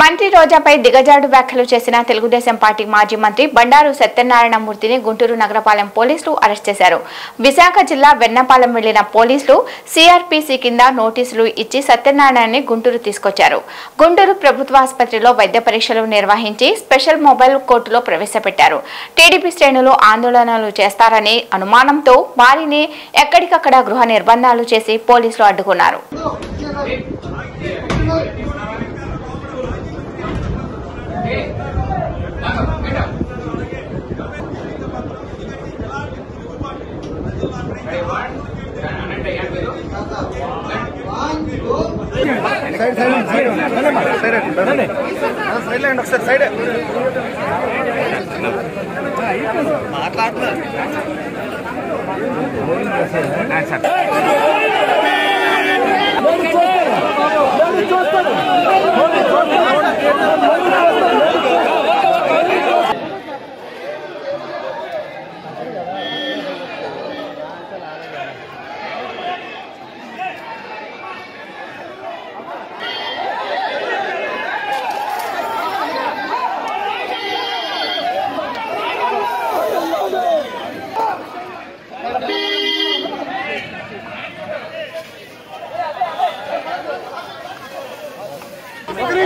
మంత్రి రోజాపై దిగజాడు వ్యాఖ్యలు చేసిన తెలుగుదేశం పార్టీ మాజీ మంత్రి బండారు సత్యనారాయణమూర్తిని గుంటూరు నగరపాలెం పోలీసులు అరెస్ట్ చేశారు. విశాఖ జిల్లా వెన్నపాలెం వెళ్ళిన పోలీసులు సిఆర్పిసి కింద నోటీసులు ఇచ్చి సత్యనారాయణని గుంటూరు తీసుకొచ్చారు. గుంటూరు ప్రభుత్వ ఆసుపత్రిలో వైద్య పరీక్షలు నిర్వహించి స్పెషల్ మొబైల్ కోర్టులో ప్రవేశపెట్టారు. టీడీపీ శ్రేణులు ఆందోళనలు చేస్తారని అనుమానంతో వారిని ఎక్కడికక్కడ గృహ నిర్బంధాలు చేసి పోలీసులు అడ్డుకున్నారు. side side side side side లేండి ఒకసారి సైడ్ మాట్లాడుతున్నారు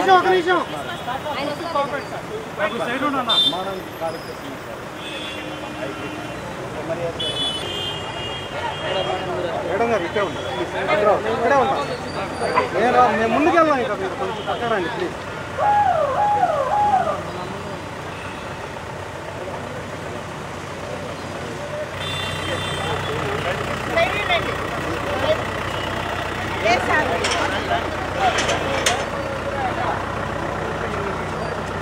నిమిషం ఒక నిమిషం. మేడం గారు ఇక్కడే ఉంటాం ఇక్కడే ఉంటాం నేను మేము ముందుకు వెళ్దాం ఇక్కడ మీరు కొంచెం పక్క రండి. ప్లీజ్ పోనీ పోనీ